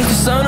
turns to sun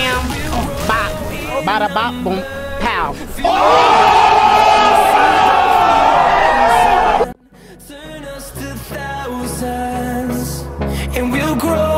bam, bop, bada bop, boom, pow. Oh! Turn us to thousands, and we'll grow.